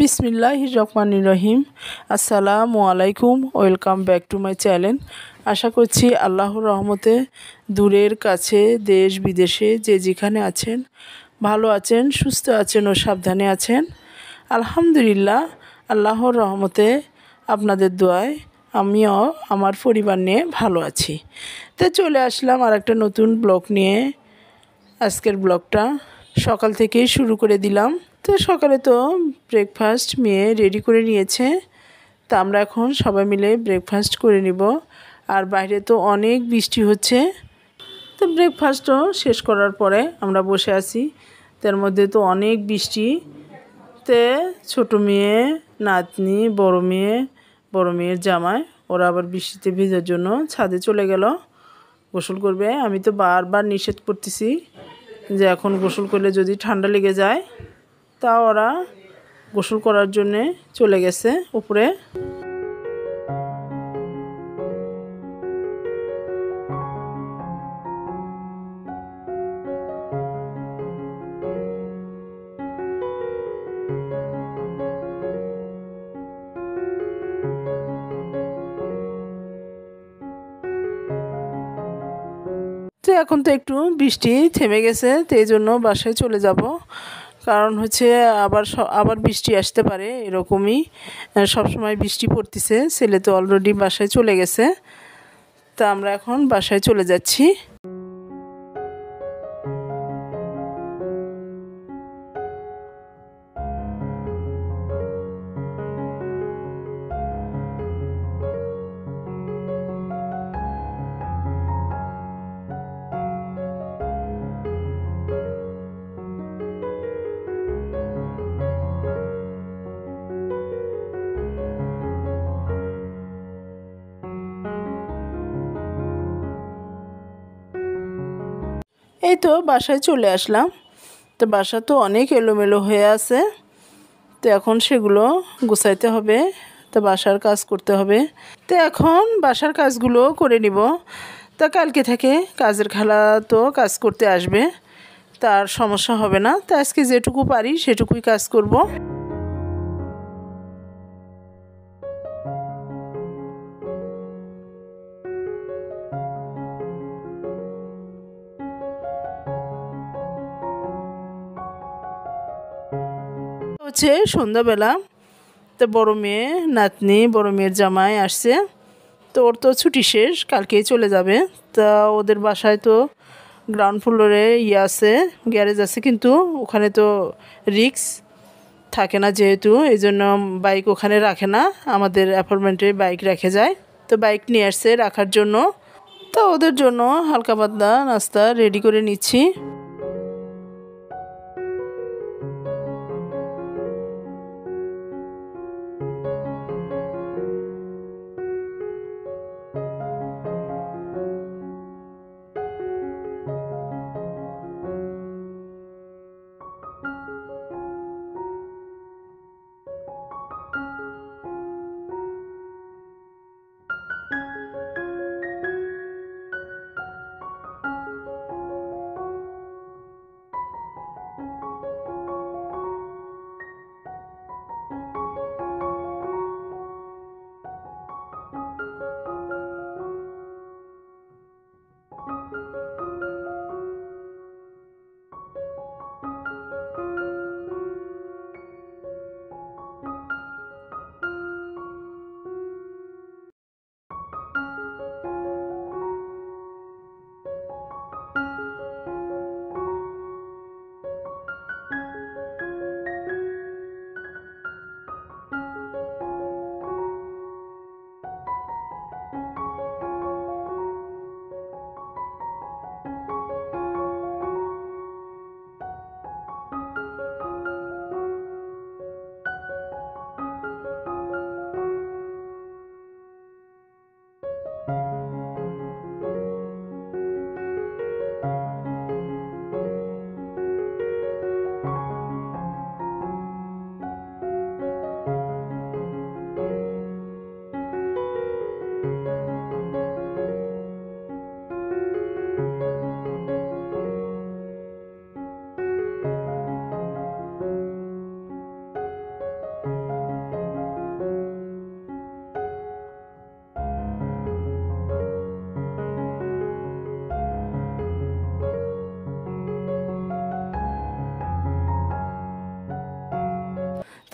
বিসমিল্লাহ রহমান রহিম। আসসালামু আলাইকুম, welcome back to my channel. আশা করছি আল্লাহর রহমতে দূরের কাছে, দেশ বিদেশে যে যেখানে আছেন, ভালো আছেন, সুস্থ আছেন ও সাবধানে আছেন। আলহামদুলিল্লাহ, আল্লাহর রহমতে আপনাদের দোয়ায় আমিও আমার পরিবার নিয়ে ভালো আছি। তো চলে আসলাম আর একটা নতুন ব্লগ নিয়ে। আজকের ব্লগটা সকাল থেকেই শুরু করে দিলাম। তো সকালে তো ব্রেকফাস্ট মেয়ে রেডি করে নিয়েছে। তা আমরা এখন সবাই মিলে ব্রেকফাস্ট করে নিব। আর বাইরে তো অনেক বৃষ্টি হচ্ছে। তো ব্রেকফাস্টও শেষ করার পরে আমরা বসে আছি। তার মধ্যে তো অনেক বৃষ্টি। তে ছোটো মেয়ে, নাতনি, বড় মেয়ে, বড় মেয়ের জামাই, ওরা আবার বৃষ্টিতে ভেজার জন্য ছাদে চলে গেল। গোসল করবে। আমি তো বারবার নিষেধ করতেছি যে এখন গোসল করলে যদি ঠান্ডা লেগে যায় তা ওরা গোসল করার জন্যে চলে গেছে উপরে। তো এখন তো একটু বৃষ্টি থেমে গেছে, তো এই জন্য বাসায় চলে যাব। কারণ হচ্ছে আবার আবার বৃষ্টি আসতে পারে এরকমই। সবসময় বৃষ্টি পড়তেছে, ছেলে তো অলরেডি বাসায় চলে গেছে। তা আমরা এখন বাসায় চলে যাচ্ছি। এই তো বাসায় চলে আসলাম। তো বাসা তো অনেক এলোমেলো হয়ে আছে। তো এখন সেগুলো গুছাইতে হবে। তো বাসার কাজ করতে হবে। তো এখন বাসার কাজগুলো করে নিব। তা কালকে থেকে কাজের খেলা তো কাজ করতে আসবে। তার সমস্যা হবে না। তো আজকে যেটুকু পারি সেটুকুই কাজ করব। হচ্ছে সন্ধ্যাবেলা। তো বড় মেয়ে নাতনি, বড় মেয়ের জামাই আসছে। তো ওর তো ছুটি শেষ, কালকেই চলে যাবে। তা ওদের বাসায় তো গ্রাউন্ড ফ্লোরে ইয়ে আছে গ্যারেজ আছে, কিন্তু ওখানে তো রিক্স থাকে না যেহেতু। এই জন্য বাইক ওখানে রাখে না। আমাদের অ্যাপার্টমেন্টে বাইক রেখে যায়। তো বাইক নিয়ে আসছে রাখার জন্য। তো ওদের জন্য হালকা পাতলা নাস্তা রেডি করে নিচ্ছি।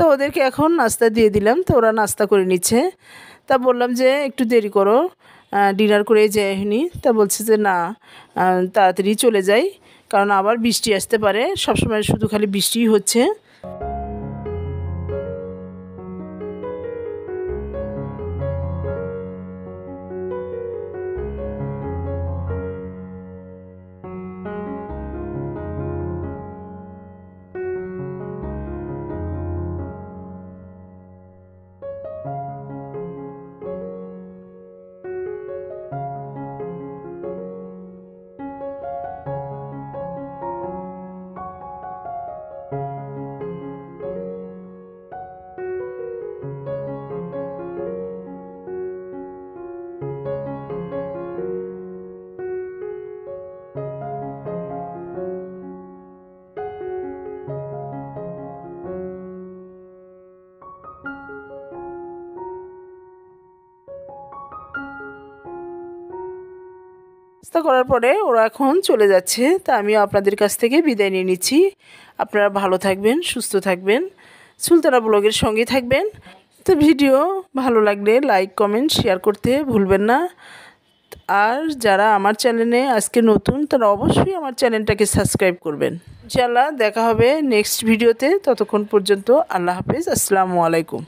তো ওদেরকে এখন নাস্তা দিয়ে দিলাম, তো ওরা নাস্তা করে নিচ্ছে। তা বললাম যে, একটু দেরি করো ডিনার করে যাইনি তা বলছে যে, না তাড়াতাড়ি চলে যাই, কারণ আবার বৃষ্টি আসতে পারে। সবসময় শুধু খালি বৃষ্টিই হচ্ছে। নাস্তা করার পরে ওরা এখন চলে যাচ্ছে, তা আমিও আপনাদের কাছ থেকে বিদায় নিয়ে নিচ্ছি। আপনারা ভালো থাকবেন, সুস্থ থাকবেন। সুলতানা ব্লগের সঙ্গে থাকবেন। তো ভিডিও ভালো লাগলে লাইক, কমেন্ট, শেয়ার করতে ভুলবেন না। আর যারা আমার চ্যানেলে আজকে নতুন, তারা অবশ্যই আমার চ্যানেলটাকে সাবস্ক্রাইব করবেন। ইনশাল্লাহ দেখা হবে নেক্সট ভিডিওতে। ততক্ষণ পর্যন্ত আল্লাহ হাফেজ। আসসালামু আলাইকুম।